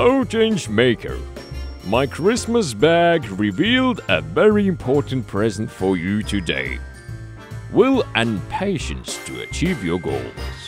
Hello Change Maker. My Christmas bag revealed a very important present for you today. Will and patience to achieve your goals.